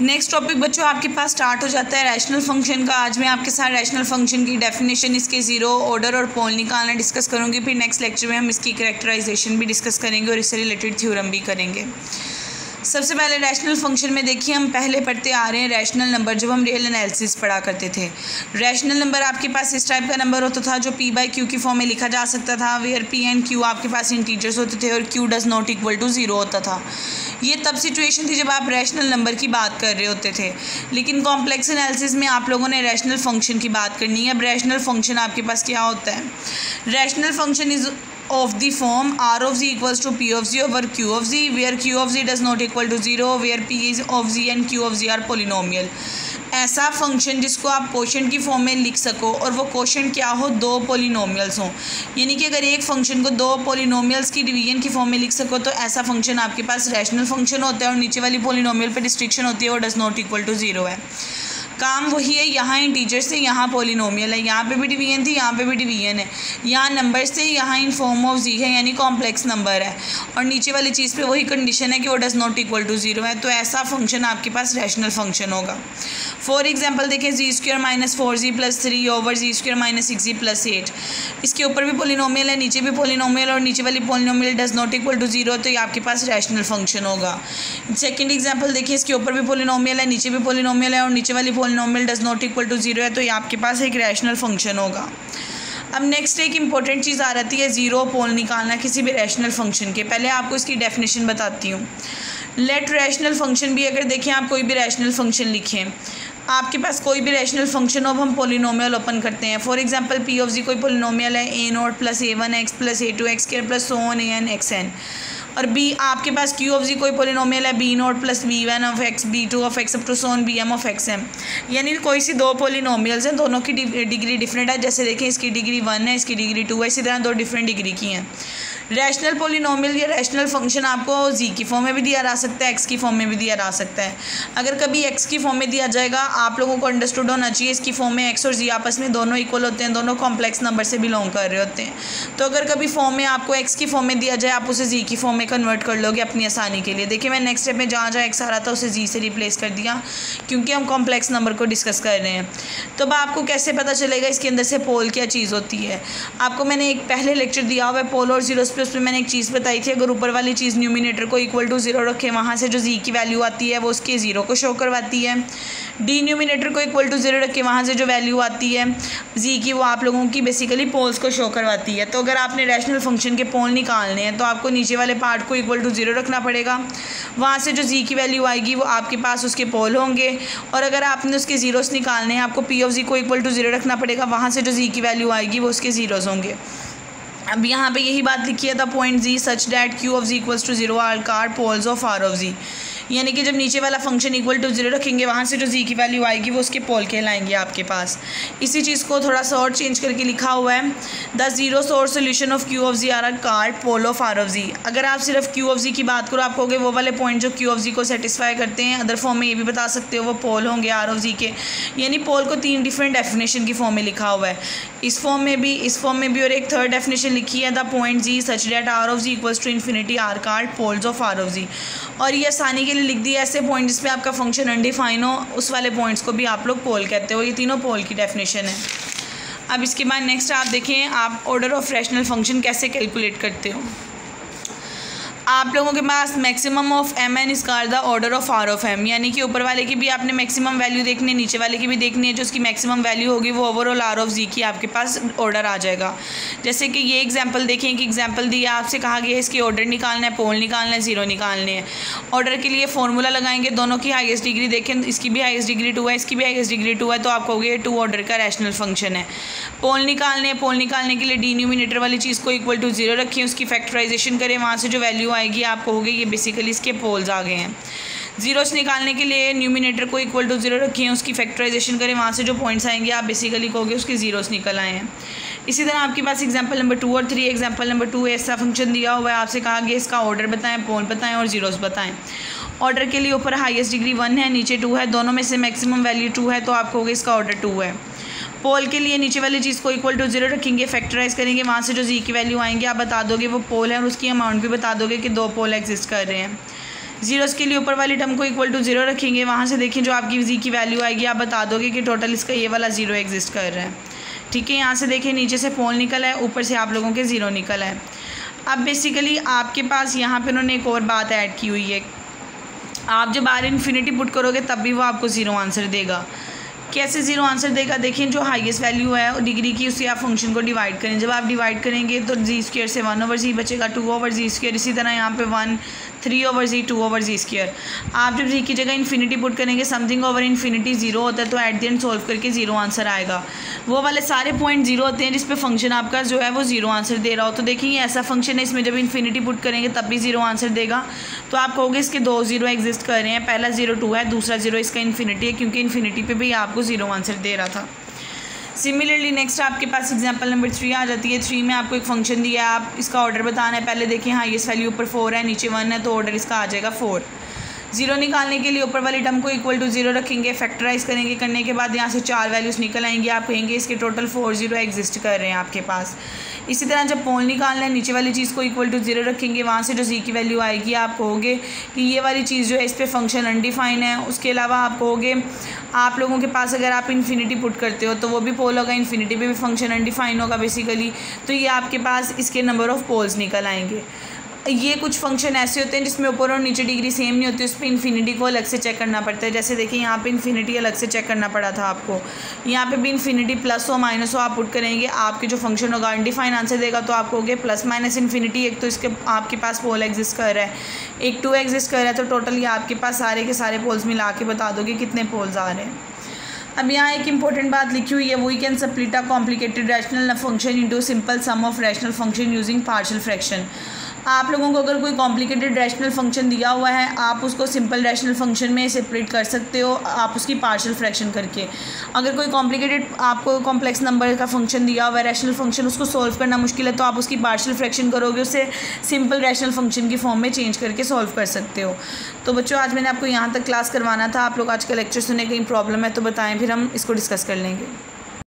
Next topic बच्चों, आपके पास start हो जाता है रैशनल फ़ंक्शन का। आज मैं आपके साथ रैशनल फ़ंक्शन की डेफिनेशन इसके ज़ीरो ऑर्डर और पोल निकालना डिस्कस करूँगी। फिर नेक्स्ट लेक्चर में हम इसकी करेक्टराइजेशन भी डिस्कस करेंगे और इससे रिलेटेड थ्योरम भी करेंगे। सबसे पहले रैशनल फ़ंक्शन में देखिए, हम पहले पढ़ते आ रहे हैं रैशनल नंबर जब हम रियल एनालिसिस पढ़ा करते थे। रैशनल नंबर आपके पास इस टाइप का नंबर होता था, जो पी बाई क्यू की फॉर्म में लिखा जा सकता था वेयर पी एंड क्यू आपके पास इंटीजर्स होते थे और Q does not equal to zero होता था। ये तब सिचुएशन थी जब आप रैशनल नंबर की बात कर रहे होते थे। लेकिन कॉम्प्लेक्स एनालिसिस में आप लोगों ने रैशनल फ़ंक्शन की बात करनी है। अब रैशनल फ़ंक्शन आपके पास क्या होता है? Rational function is of the form r of z equals to p of z over q of z, where q of z does not equal to zero where p is of z and q of z are polynomial. ऐसा function जिसको आप question की form में लिख सको और वो question क्या हो? दो पोलिनोमियल्स हों। यानी कि अगर एक फ़ंक्शन को दो पोलिनोमियल्स की डिवीज़न की फॉर्म में लिख सको तो ऐसा फ़ंक्शन आपके पास रैशनल फ़ंक्शन होता है और नीचे वाली पोलिनोमियल पे रिस्ट्रिक्शन होती है वो does not equal to zero है। काम वही है, यहाँ इंटीजर्स से यहाँ पोलिनोमियल है, यहाँ पे भी डिवीज़न थी, यहाँ पे भी डिवीज़न है। यहाँ नंबर से यहाँ इन फॉर्म ऑफ़ जी है, यानी कॉम्प्लेक्स नंबर है। और नीचे वाली चीज़ पे वही कंडीशन है कि वो does not equal to zero है तो ऐसा फ़ंक्शन आपके पास रैशनल फ़ंक्शन होगा। फॉर एग्ज़ाम्पल देखें z square minus four z plus three over z square minus six z plus eight इसके ऊपर भी पोलिनोमियल है, नीचे भी पोलिनोमियल और नीचे वाली polynomial does not equal to zero तो ये आपके पास रैशनल फ़ंक्शन होगा। सेकेंड एग्ज़ाम्पल देखिए इसके ऊपर भी पोलिनोमियल है, नीचे भी पोलिनोमियल है और नीचे वाली polynomial does not equal to zero है तो ये आपके पास एक रैशनल फ़ंक्शन होगा। अब नेक्स्ट एक इंपॉर्टेंट चीज़ आ जाती है ज़ीरो पोल निकालना किसी भी रैशनल फ़ंक्शन के। पहले आपको इसकी डेफिनेशन बताती हूँ। लेट रैशनल फ़ंक्शन भी अगर देखें, आप कोई भी रैशनल फ़ंक्शन लिखें। आपके पास कोई भी रैशनल फ़ंक्शन हो, अब हम पोलिनोमियल ओपन करते हैं। For example P of z कोई पोलिनोमियल है a naught plus a one x plus a two x के plus so on a n x n और बी आपके पास क्यू ऑफ़ जी कोई पोलिनोमियल है b naught plus b one of x b two of x up to so on b m of x m यानी कोई सी दो polynomials हैं, दोनों की डिग्री डिफरेंट है, जैसे देखें, इसकी डिग्री वन है, इसकी डिग्री टू है, इसी तरह दो डिफरेंट डिग्री की हैं। रैशनल पोलिनोमियल या रैशनल फ़ंक्शन आपको जी की फॉर्म में भी दिया जा सकता है एक्स की फॉर्म में भी दिया जा सकता है। अगर कभी एक्स की फॉर्म में दिया जाएगा, आप लोगों को अंडरस्टूड होना चाहिए, इसकी फॉर्म में एक्स और जी आपस में दोनों इक्वल होते हैं, दोनों कॉम्प्लेक्स नंबर से बिलोंग कर रहे होते हैं। तो अगर कभी फॉर्म में आपको एक्स की फॉर्म में दिया जाए, आप उसे जी की फॉर्म में कन्वर्ट कर लोगे अपनी आसानी के लिए। देखिए, मैं नेक्स्ट स्टेप में जहाँ जहाँ एक्स आ रहा था, उसे जी से रिप्लेस कर दिया, क्योंकि हम कॉम्प्लेक्स नंबर को डिस्कस कर रहे हैं। तो अब आपको कैसे पता चलेगा इसके अंदर से पोल क्या चीज़ होती है? आपको मैंने एक पहले लेक्चर दिया हुआ है पोल और ज़ीरो प्लस में मैंने एक चीज़ बताई थी, अगर ऊपर वाली चीज़ न्यूमिनेटर को इक्वल टू ज़ीरो रखें, वहाँ से जो जी की वैल्यू आती है, वो उसके ज़ीरो को शो करवाती है। डी न्यूमिनेटर को इक्वल टू ज़ीरो रखें, वहाँ से जो वैल्यू आती है जी की, वो आप लोगों की बेसिकली पोल्स को शो करवाती है। तो अगर आपने रैशनल फ़ंक्शन के पोल निकालने हैं तो आपको नीचे वाले पार्ट को इक्वल टू ज़ीरो रखना पड़ेगा। वहाँ से जो जी की वैल्यू आएगी, वो आपके पास उसके पोल होंगे। और अगर आपने उसके ज़ीरोस निकालने हैं, आपको पी ऑफ़ जी को इक्वल टू ज़ीरो रखना पड़ेगा। वहाँ से जो जी की वैल्यू आएगी, वो उसके ज़ीरोज़ होंगे। अब यहाँ पे यही बात लिखी है the point z such that Q of z equals to zero are called poles of R of z यानी कि जब नीचे वाला फ़ंक्शन इक्वल टू ज़ीरो रखेंगे, वहाँ से जो जी की वैल्यू आएगी, वो उसके पोल कहलाएँगे आपके पास। इसी चीज़ को थोड़ा सा और चेंज करके लिखा हुआ है। The zero source solution of Q of z are are called pole of R of z अगर आप सिर्फ़ क्यू ऑफ़ जी की बात करो, आप कहोगे वो वाले पॉइंट जो क्यू ऑफ़ जी को सेटिस्फाई करते हैं अदर फॉर्म में ये भी बता सकते हो, वो पोल होंगे आर ऑफ़ जी के। यानी पोल को तीन डिफरेंट डेफिनेशन की फॉर्म में लिखा हुआ है। इस फॉर्म में भी, इस फॉर्म में भी और एक थर्ड डेफिनेशन लिखी है the point z such that R of z equals to infinity are called poles of R of z और ये आसानी के लिए लिख दिया ऐसे पॉइंट जिसमें आपका फ़ंक्शन अनडिफाइन हो, उस वाले पॉइंट्स को भी आप लोग पोल कहते हो, ये तीनों पोल की डेफिनेशन है। अब इसके बाद नेक्स्ट आप देखें, आप ऑर्डर ऑफ़ रैशनल फ़ंक्शन कैसे कैलकुलेट करते हो। आप लोगों के पास maximum of M N is called the order of R of M यानी कि ऊपर वाले की भी आपने मैक्सिमम वैल्यू देखनी है, नीचे वाले की भी देखनी है, जो उसकी मैक्सिमम वैल्यू होगी, वो ओवरऑल आर ऑफ़ जी की आपके पास ऑर्डर आ जाएगा। जैसे कि ये एग्जांपल देखें कि एग्जांपल दिया आपसे कहा गया है, इसकी ऑर्डर निकालना है पोल निकालना है ज़ीरो निकालने हैं। ऑर्डर के लिए फॉर्मूला लगाएँगे, दोनों की हाइस्ट डिग्री देखें, इसकी भी हाइस्ट डिग्री टू है, इसकी भी हाइस्ट डिग्री टू है तो आप कहोगे टू ऑर्डर का रैशनल फ़ंक्शन है। पोल निकालने पोल निकालने के लिए डीन्यूमिनेटर वाली चीज़ को इक्वल टू ज़ीरो रखें, उसकी फैक्ट्राइजेशन करें, वहाँ से जो वैल्यू आएगी आप कहोगे ये बेसिकली इसके पोल्स आ गए हैं। जीरोस निकालने के लिए न्यूमिनेटर को इक्वल टू ज़ीरो रखिए, उसकी फैक्टराइजेशन करें, वहाँ से जो पॉइंट्स आएँगे, आप बेसिकली कहोगे उसके जीरोस निकल आए हैं। इसी तरह आपके पास एग्जांपल नंबर टू और थ्री एग्जांपल नंबर टू ऐसा फ़ंक्शन दिया हुआ है, आपसे कहा गया, इसका ऑर्डर बताएँ पोल बताएँ और जीरोस बताएँ। ऑर्डर के लिए ऊपर हाईएस्ट डिग्री वन है, नीचे टू है, दोनों में से मैक्सिमम वैल्यू टू है तो आप कहोगे इसका ऑर्डर टू है। पोल के लिए नीचे वाली चीज़ को इक्वल टू ज़ीरो रखेंगे फैक्टराइज करेंगे, वहाँ से जो जी की वैल्यू आएँगे, आप बता दोगे वो पोल है और उसकी अमाउंट भी बता दोगे कि दो पोल एग्जिस्ट कर रहे हैं। जीरोस के लिए ऊपर वाली टर्म को इक्वल टू ज़ीरो रखेंगे, वहाँ से देखिए जो आपकी जी की वैल्यू आएगी, आप बता दोगे कि टोटल इसका ये वाला ज़ीरो एग्जिस्ट कर रहा है। ठीक है, यहाँ से देखिए नीचे से पोल निकल है, ऊपर से आप लोगों के ज़ीरो निकल है। अब बेसिकली आपके पास यहाँ पर उन्होंने एक और बात ऐड की हुई है। आप जब आर इन्फिनिटी पुट करोगे, तब भी वो आपको ज़ीरो आंसर देगा। कैसे ज़ीरो आंसर देगा? देखें जो हाईएस्ट वैल्यू है डिग्री की उससे आप फ़ंक्शन को डिवाइड करें। जब आप डिवाइड करेंगे तो जी स्क्र से वन ओवर जी बचेगा टू ओवर जी स्क्र इसी तरह यहाँ पे वन थ्री ओवर जी टू ओवर जी स्क्र आप जब जी की जगह इन्फिनिटी पुट करेंगे समथिंग ओवर इन्फिनिटी ज़ीरो होता है तो एट द एंड सोल्व करके ज़ीरो आंसर आएगा। वो वाले सारे पॉइंट ज़ीरो होते हैं, जिस पे फ़ंक्शन आपका जो है वो ज़ीरो आंसर दे रहा हो। तो देखिए ऐसा फ़ंक्शन है, इसमें जब इन्फिनिटी पुट करेंगे, तब भी ज़ीरो आंसर देगा। तो आप कहोगे, इसके दो ज़ीरो एग्जिस्ट कर रहे हैं। पहला ज़ीरो टू है, दूसरा ज़ीरो इसका इन्फिनिटी है, क्योंकि इन्फिनिटी पर भी आपको ज़ीरो आंसर दे रहा था। सिमिलरली नेक्स्ट आपके पास एग्जांपल नंबर थ्री आ जाती है। थ्री में आपको एक फ़ंक्शन दिया है, आप इसका ऑर्डर बताना है। पहले देखिए हाँ ये वैल्यू ऊपर फोर है, नीचे वन है तो ऑर्डर इसका आ जाएगा फोर ज़ीरो निकालने के लिए ऊपर वाली टर्म को इक्वल टू ज़ीरो रखेंगे फैक्टराइज करेंगे, करने के बाद यहाँ से चार वैल्यूज़ निकल आएँगी। आप कहेंगे इसके टोटल फोर ज़ीरो एग्जिस्ट कर रहे हैं आपके पास। इसी तरह जब पोल निकालना है, नीचे वाली चीज़ को इक्वल टू ज़ीरो रखेंगे, वहाँ से जो जी की वैल्यू आएगी, आप कहोगे कि ये वाली चीज़ जो है इस पर फ़ंक्शन अनडिफाइन है। उसके अलावा आप कहोगे, आप लोगों के पास अगर आप इन्फिनिटी पुट करते हो तो वो भी पोल होगा इन्फिनिटी पे भी फ़ंक्शन अनडिफाइन होगा बेसिकली तो ये आपके पास इसके नंबर ऑफ़ पोल्स निकल आएँगे। ये कुछ फ़ंक्शन ऐसे होते हैं जिसमें ऊपर और नीचे डिग्री सेम नहीं होती उस पर इन्फिनिटी को अलग से चेक करना पड़ता है। जैसे देखिए, यहाँ पे इन्फिनिटी अलग से चेक करना पड़ा था आपको। यहाँ पे भी इन्फिनिटी प्लस हो माइनस हो, आप पुट करेंगे, आपके जो फ़ंक्शन होगा अनडिफाइन आंसर देगा तो आप कहोगे प्लस माइनस इन्फिनिटी एक तो इसके, आपके पास पोल एग्जिस्ट कर रहा है। एक टू एग्जिस्ट कर रहा है तो टोटल ये आपके पास सारे के सारे पोल्स मिला के बता दोगे कितने पोल्स आ रहे हैं। अब यहाँ एक इंपॉर्टेंट बात लिखी हुई है we can split a complicated rational function into simple sum of rational function using partial fraction आप लोगों को अगर कोई कॉम्प्लिकेटेड रैशनल फ़ंक्शन दिया हुआ है, आप उसको सिंपल रैशनल फ़ंक्शन में सेपरेट कर सकते हो, आप उसकी पार्शियल फ्रैक्शन करके। अगर कोई कॉम्प्लिकेटेड आपको कॉम्प्लेक्स नंबर का फ़ंक्शन दिया हुआ है रैशनल फ़ंक्शन उसको सॉल्व करना मुश्किल है तो आप उसकी पार्शियल फ्रैक्शन करोगे, उसे सिंपल रैशनल फ़ंक्शन की फॉर्म में चेंज करके सॉल्व कर सकते हो। तो बच्चों, आज मैंने आपको यहाँ तक क्लास करवाना था। आप लोग आज का लेक्चर सुने, कहीं प्रॉब्लम है तो बताएँ, फिर हम इसको डिस्कस कर लेंगे।